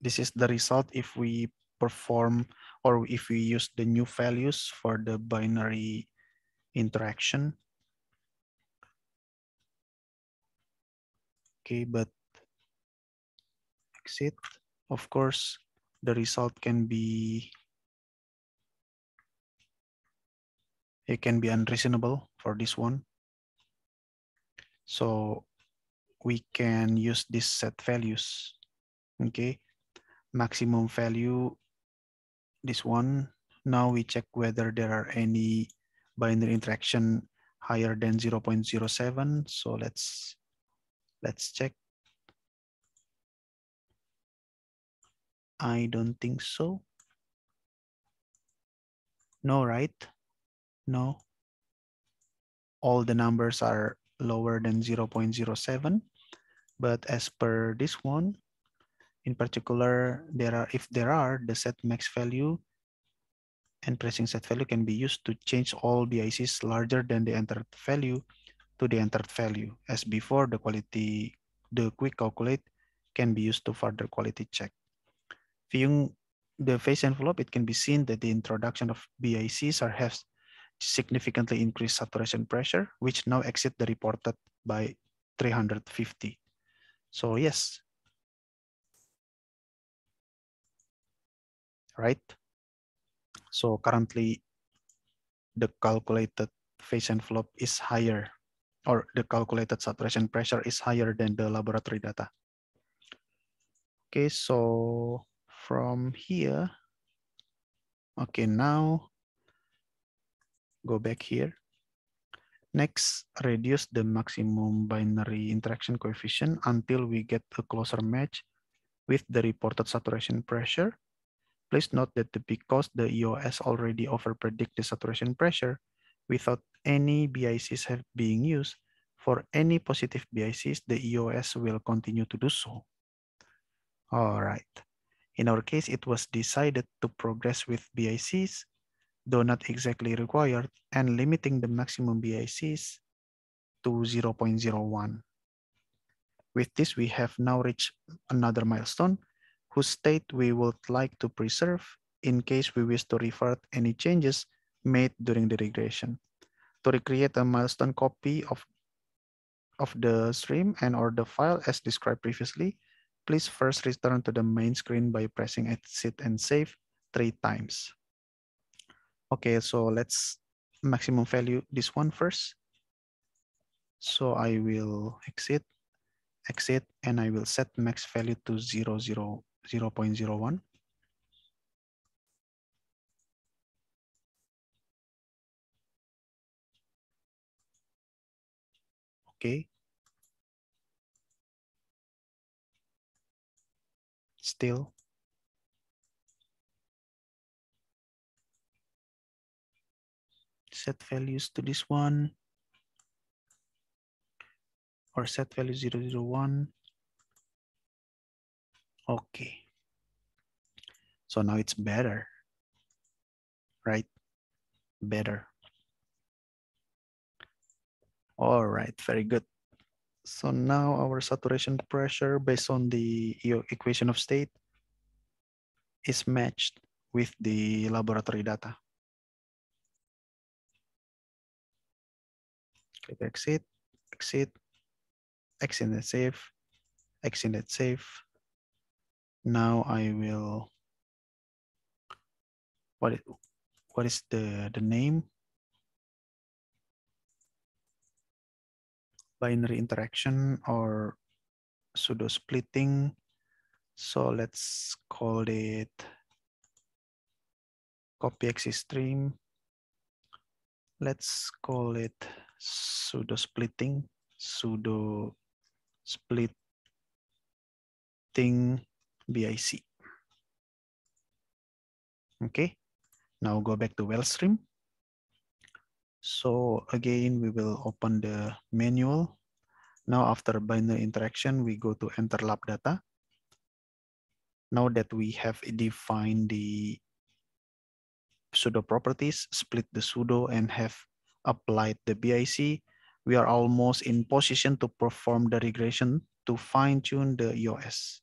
this is the result if we perform or if we use the new values for the binary interaction. Okay, but exit, of course, the result can be it can be unreasonable for this one. So we can use this set values. Okay, maximum value, this one. Now we check whether there are any binary interaction higher than 0.07. So let's let's check. I don't think so. No, right? No. All the numbers are lower than 0.07. But as per this one, in particular, there are if there are the set max value and pressing set value can be used to change all BICs larger than the entered value to the entered value. As before, the quality, the quick calculate can be used to further quality check. Viewing the phase envelope, it can be seen that the introduction of BICs are has significantly increased saturation pressure, which now exceed the reported by 350. So yes, right? So currently the calculated phase envelope is higher or the calculated saturation pressure is higher than the laboratory data. Okay, so from here, okay, now go back here. Next, reduce the maximum binary interaction coefficient until we get a closer match with the reported saturation pressure. Please note that because the EOS already overpredict the saturation pressure without any BICs have being used, for any positive BICs, the EOS will continue to do so. All right. In our case, it was decided to progress with BICs though not exactly required, and limiting the maximum BICs to 0.01. With this, we have now reached another milestone whose state we would like to preserve in case we wish to revert any changes made during the regression. To recreate a milestone copy of, of the stream and or the file as described previously, please first return to the main screen by pressing exit and save three times. Okay, so let's maximum value this one first. So I will exit, exit, and I will set max value to 0, 0, 0 0.01. Okay. Still set values to this one or set value 001. Okay. So now it's better, right? Better. All right, very good. So now our saturation pressure based on the equation of state is matched with the laboratory data. click exit, exit, exit and save, exit and save. Now I will, what is, what is the, the name? Binary interaction or pseudo splitting. So let's call it copy exit stream. Let's call it pseudo splitting, pseudo splitting BIC. Okay, now go back to Wellstream. So again, we will open the manual. Now after binary interaction, we go to enter lab data. Now that we have defined the pseudo properties, split the pseudo and have applied the BIC, we are almost in position to perform the regression to fine tune the EOS.